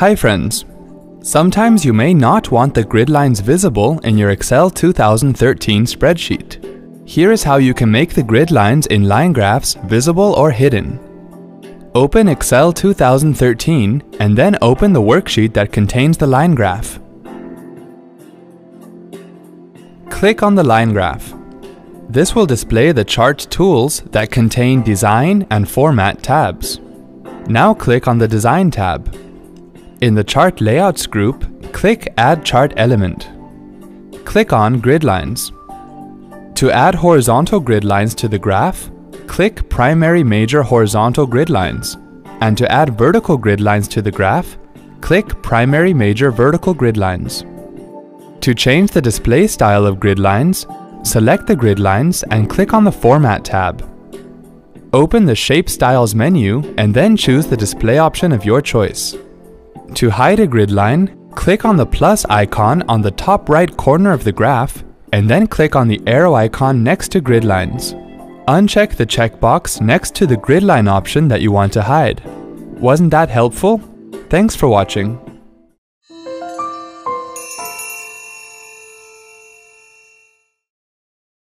Hi friends! Sometimes you may not want the grid lines visible in your Excel 2013 spreadsheet. Here is how you can make the grid lines in line graphs visible or hidden. Open Excel 2013 and then open the worksheet that contains the line graph. Click on the line graph. This will display the chart tools that contain Design and Format tabs. Now click on the Design tab. In the Chart Layouts group, click Add Chart Element. Click on Grid Lines. To add horizontal grid lines to the graph, click Primary Major Horizontal Grid Lines. And to add vertical grid lines to the graph, click Primary Major Vertical Grid Lines. To change the display style of grid lines, select the grid lines and click on the Format tab. Open the Shape Styles menu and then choose the display option of your choice. To hide a grid line, click on the plus icon on the top right corner of the graph and then click on the arrow icon next to grid lines. Uncheck the checkbox next to the grid line option that you want to hide. Wasn't that helpful? Thanks for watching.